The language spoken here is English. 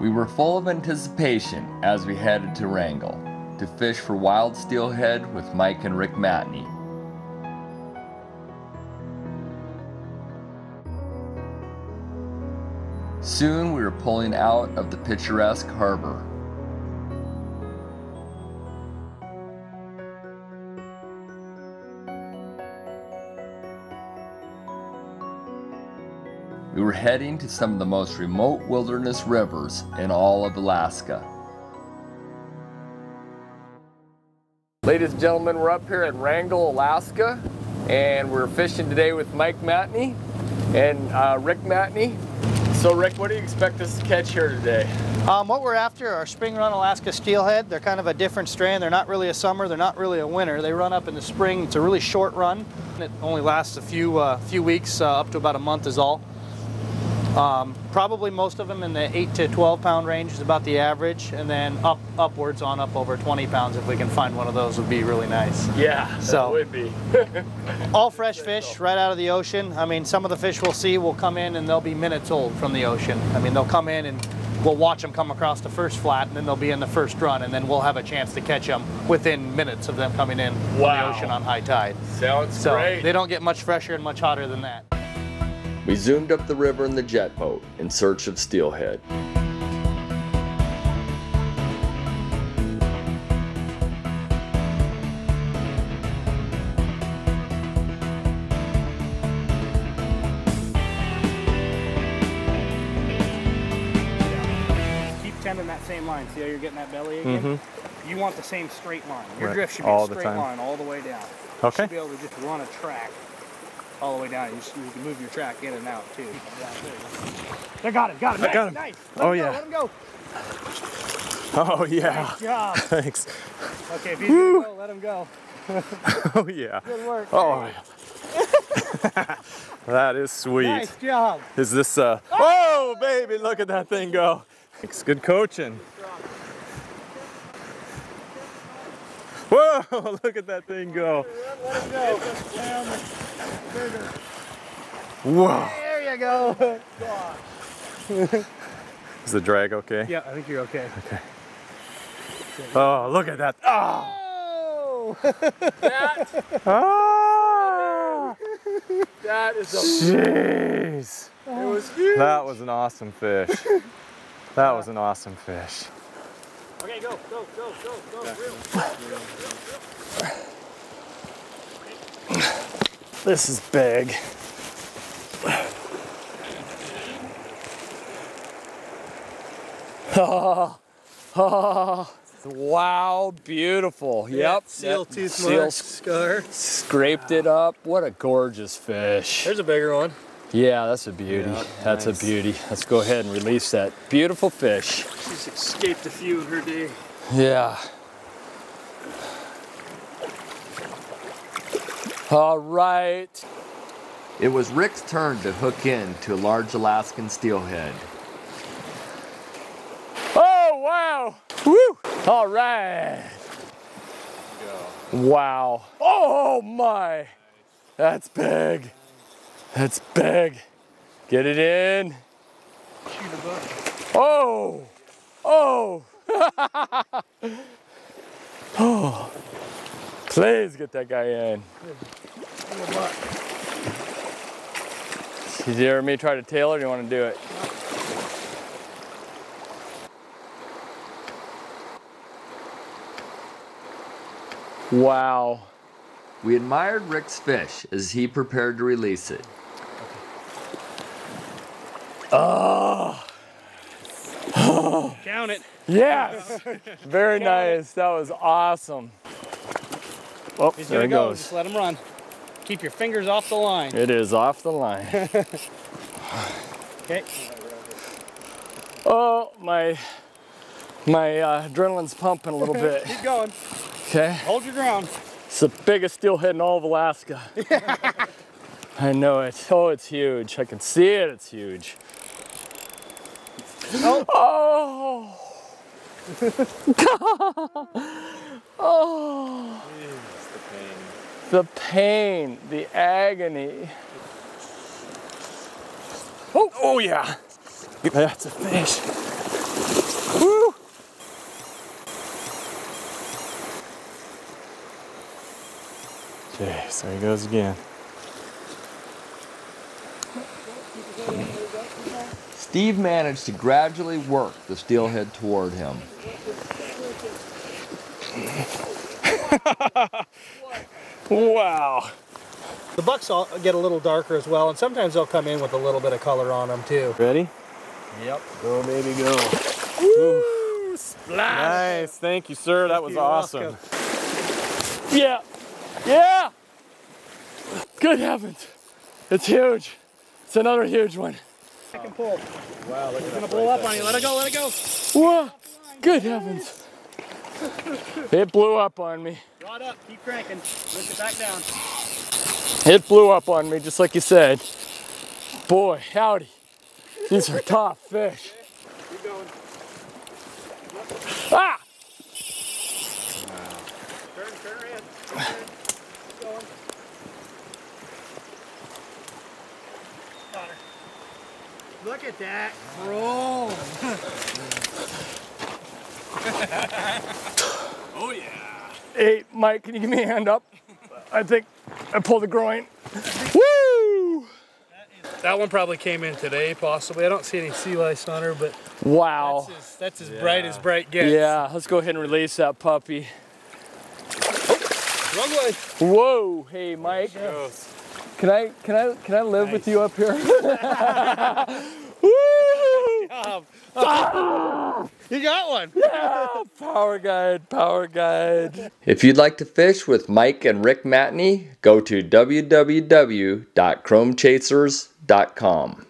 We were full of anticipation as we headed to Wrangell to fish for wild steelhead with Mike and Rick Matney. Soon we were pulling out of the picturesque harbor. We were heading to some of the most remote wilderness rivers in all of Alaska. Ladies and gentlemen, we're up here at Wrangell, Alaska, and we're fishing today with Mike Matney and uh, Rick Matney. So Rick, what do you expect us to catch here today? Um, what we're after are spring run Alaska steelhead. They're kind of a different strain. They're not really a summer, they're not really a winter. They run up in the spring. It's a really short run. It only lasts a few, uh, few weeks, uh, up to about a month is all. Um, probably most of them in the 8 to 12 pound range is about the average, and then up upwards on up over 20 pounds if we can find one of those would be really nice. Yeah, So- would be. All fresh fish right out of the ocean. I mean, some of the fish we'll see will come in and they'll be minutes old from the ocean. I mean, they'll come in and we'll watch them come across the first flat and then they'll be in the first run and then we'll have a chance to catch them within minutes of them coming in from the ocean on high tide. Sounds So great. they don't get much fresher and much hotter than that. We zoomed up the river in the jet boat in search of steelhead. Keep tending that same line. See how you're getting that belly again? Mm-hmm. You want the same straight line. Your Right, drift should be all a the straight time. line all the way down. Okay. You should be able to just run a track all the way down. You, just, you can move your track in and out too. They got him, Got it. I got him. Nice. Let Oh, him go, yeah. Let him go. Oh yeah. Nice job. Thanks. Okay, if he's gonna go, let him go. Oh yeah. Good work. Oh. yeah. that is sweet. Nice job. Is this uh Oh baby, look at that thing go. Thanks. Good coaching. Whoa, look at that thing go. Let him go. Whoa. There you go. Is the drag okay? Yeah, I think you're okay. Okay. Oh, look at that. Oh. Ah. That is a Jeez. it was huge. That was an awesome fish. That was an awesome fish. Okay, go, go, go, go, go. Reel. This is big. Oh, oh, wow, beautiful. Yep. Seal that tooth seal scar. Scraped it up. What a gorgeous fish. There's a bigger one. Yeah, that's a beauty. that's a beauty. Let's go ahead and release that beautiful fish. She's escaped a few in her day. Yeah. All right. It was Rick's turn to hook in to a large Alaskan steelhead. Oh, wow. Woo. All right. Wow. Oh, my. That's big. That's big. Get it in. Oh. Oh. oh. Please get that guy in. Did you hear me try to tail or do you want to do it? Wow. We admired Rick's fish as he prepared to release it. Oh. Count it. Yes. Very nice. That was awesome. Oh, He's there it go. goes. Just let him run. Keep your fingers off the line. It is off the line. Okay. Oh, my my uh, adrenaline's pumping a little bit. Keep going. Okay. Hold your ground. It's the biggest steelhead in all of Alaska. I know it. Oh, it's huge. I can see it. It's huge. Oh. Oh. oh. The pain, the agony. Oh, oh yeah. That's a fish. Woo! Okay, so he goes again. Steve managed to gradually work the steelhead toward him. Wow. The bucks all get a little darker as well, and sometimes they'll come in with a little bit of color on them too. Ready? Yep. Go, baby, go. Woo! Splash! Nice. Thank you, sir. That was awesome. welcome. Yeah. Yeah. Good heavens. It's huge. It's another huge one. I can pull. Wow, look at Gonna blow up on you. Let it go. Let it go. Whoa. Good heavens. It blew up on me. Rod up. Keep cranking. Lift it back down. It blew up on me, just like you said. Boy, howdy. These are tough fish. Keep going. Ah! Turn. Turn in. Turn. Keep going. Got her. Look at that. Roll. Oh. Hey, Mike, can you give me a hand up? I think I pulled the groin. Woo! That one probably came in today, possibly. I don't see any sea lice on her, but Wow. that's as, that's as bright as bright gets. Yeah, let's go ahead and release that puppy. Oh, wrong way. Whoa, hey Mike. Can I can I can I live with you up here? Woo! Ah! You got one. Yeah, Power guide, power guide. If you'd like to fish with Mike and Rick Matney, go to www.chromechasers.com.